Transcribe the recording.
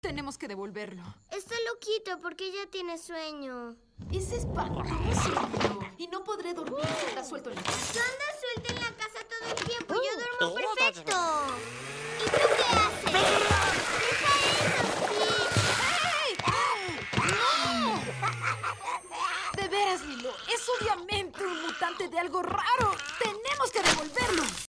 Tenemos que devolverlo. Está loquito porque ya tiene sueño. Es espantoso. Y no podré dormir si está suelto en la casa. Tú andas suelta en la casa todo el tiempo. Yo uh. duermo oh, perfecto. Oh, oh, ¿Y tú qué haces? ¡Deja! De veras, Lilo. Es obviamente un mutante de algo raro. Tenemos que devolverlo.